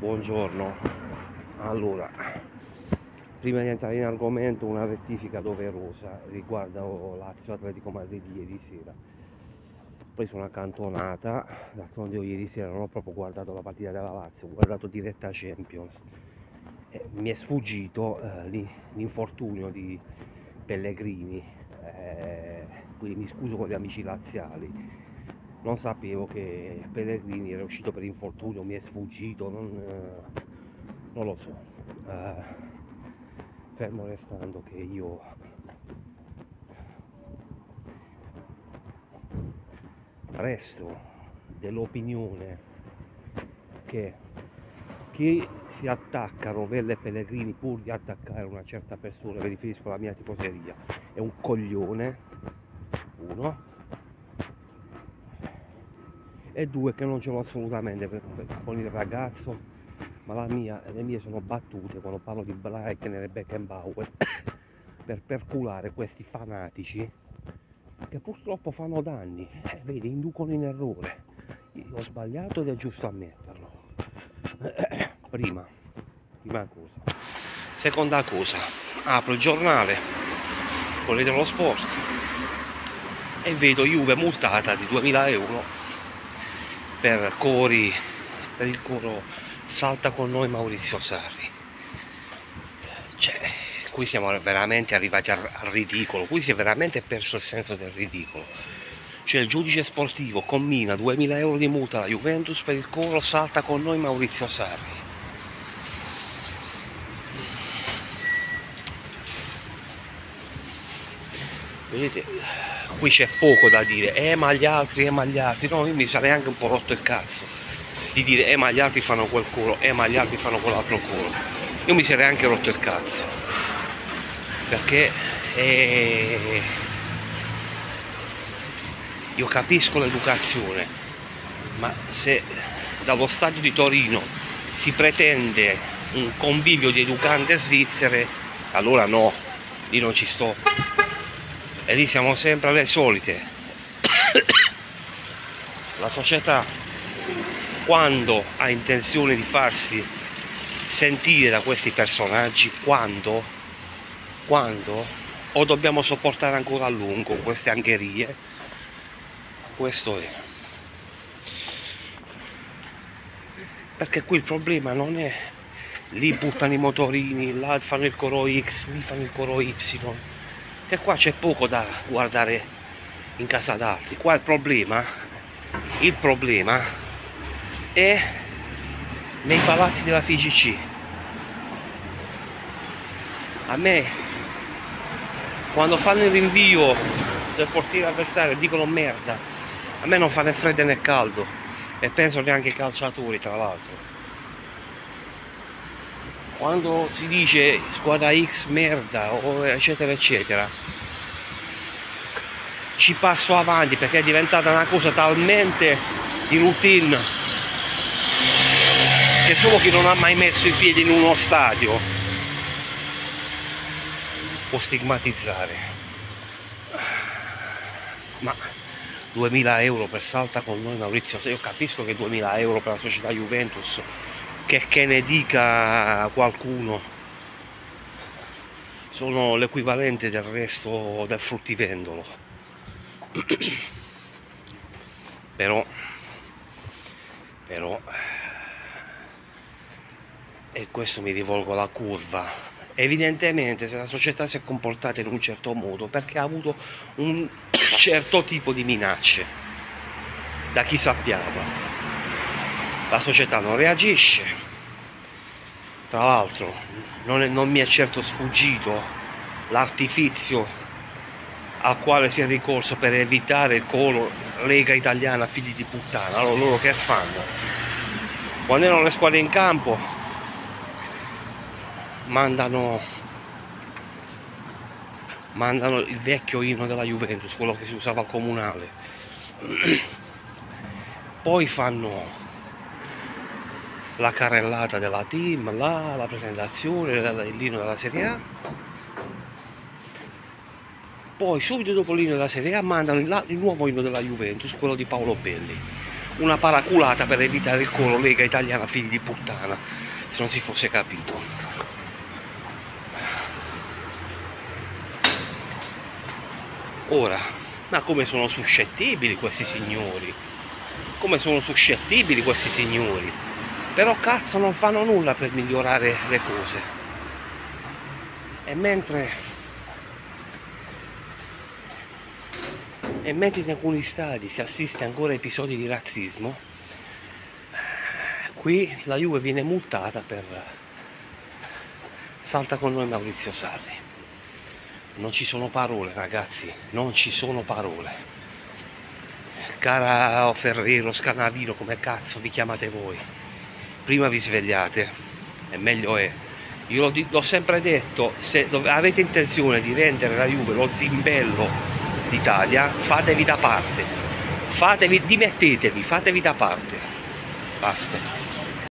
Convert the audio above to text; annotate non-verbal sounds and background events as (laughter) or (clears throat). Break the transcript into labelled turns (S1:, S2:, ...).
S1: Buongiorno. Allora, prima di entrare in argomento una rettifica doverosa riguardo Lazio Atletico Madrid di ieri sera. Ho preso una cantonata, d'altronde io ieri sera non ho proprio guardato la partita della Lazio, ho guardato diretta Champions. E mi è sfuggito eh, l'infortunio di Pellegrini, eh, quindi mi scuso con gli amici laziali non sapevo che Pellegrini era uscito per infortunio, mi è sfuggito, non, eh, non lo so. Eh, fermo restando che io resto dell'opinione che chi si attacca a Rovella e Pellegrini pur di attaccare una certa persona, mi riferisco alla mia tifoseria, è un coglione, uno, e due che non ce l'ho assolutamente con il ragazzo. Ma mia, le mie sono battute quando parlo di Breitner e Beckenbauer (coughs) per perculare questi fanatici che purtroppo fanno danni. Eh, vedi inducono in errore. Io ho sbagliato ed è giusto ammetterlo. (coughs) Prima prima cosa. Seconda cosa apro il giornale Corriere dello Sport e vedo Juve multata di 2000 euro per cori, per il coro Salta con noi Maurizio Sarri. Cioè, qui siamo veramente arrivati al, ridicolo, qui si è veramente perso il senso del ridicolo. Cioè il giudice sportivo commina 2000 euro di multa alla Juventus per il coro Salta con noi Maurizio Sarri. Vedete, qui c'è poco da dire, eh ma gli altri, eh ma gli altri, no, io mi sarei anche un po' rotto il cazzo di dire, eh ma gli altri fanno quel culo, eh ma gli altri fanno quell'altro culo. Io mi sarei anche rotto il cazzo, perché eh, io capisco l'educazione, ma se dallo stadio di Torino si pretende un convivio di educande svizzere, allora no, lì non ci sto e lì siamo sempre alle solite. La società quando ha intenzione di farsi sentire da questi personaggi quando? Quando? O dobbiamo sopportare ancora a lungo queste angherie? Questo è. Perché qui il problema non è lì buttano i motorini là fanno il coro X lì fanno il coro Y che qua c'è poco da guardare in casa d'altri. Qua il problema il problema è nei palazzi della FIGC a me quando fanno il rinvio del portiere avversario dicono merda. A me non fa né freddo né caldo e penso neanche i calciatori tra l'altro quando si dice squadra X merda eccetera eccetera ci passo avanti perché è diventata una cosa talmente di routine che solo chi non ha mai messo i piedi in uno stadio può stigmatizzare. Ma 2000 euro per salta con noi Maurizio io capisco che 2000 euro per la società Juventus che, che ne dica qualcuno. Sono l'equivalente del resto del fruttivendolo. (clears throat) Però però e questo mi rivolgo alla curva. Evidentemente se la società si è comportata in un certo modo perché ha avuto un (coughs) certo tipo di minacce da chi sappiamo la società non reagisce. Tra l'altro non, non, mi è certo sfuggito l'artifizio al quale si è ricorso per evitare il colo Lega Italiana figli di puttana. Allora loro che fanno? Quando erano le squadre in campo mandano mandano il vecchio inno della Juventus quello che si usava al comunale. (clears throat) Poi fanno la carrellata della team, là, la presentazione, l'inno della Serie A. Poi subito dopo l'inno della Serie A mandano il, il nuovo inno della Juventus, quello di Paolo Belli. una paraculata per evitare il coro Lega Italiana figli di puttana, se non si fosse capito. Ora, ma come sono suscettibili questi signori? Come sono suscettibili questi signori? Però cazzo non fanno nulla per migliorare le cose. E mentre E mentre in alcuni stadi si assiste ancora a episodi di razzismo, qui la Juve viene multata per salta con noi Maurizio Sarri. Non ci sono parole ragazzi, non ci sono parole. Cara Ferrero, Scanavino, come cazzo vi chiamate voi? Prima vi svegliate, e meglio è. Io l'ho, sempre detto, se avete intenzione di rendere la Juve lo zimbello d'Italia, fatevi da parte, fatevi, dimettetevi, fatevi da parte. Basta.